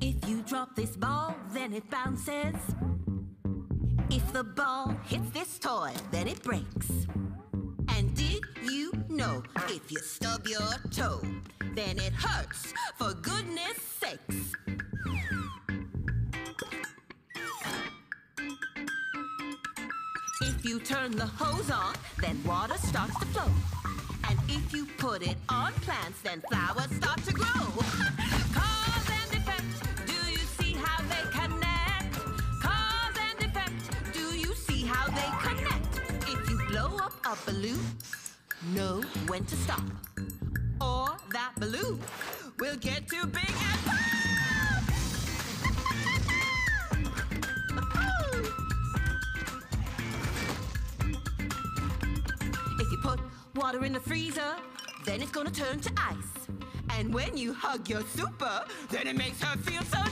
If you drop this ball, then it bounces. If the ball hits this toy, then it breaks. And did you know if you stub your toe, then it hurts, for goodness sakes? If you turn the hose on, then water starts to flow. And if you put it on plants, then flowers start to grow. Blow up a balloon, know when to stop. Or that balloon will get too big and pop! If you put water in the freezer, then it's gonna turn to ice. And when you hug your super, then it makes her feel so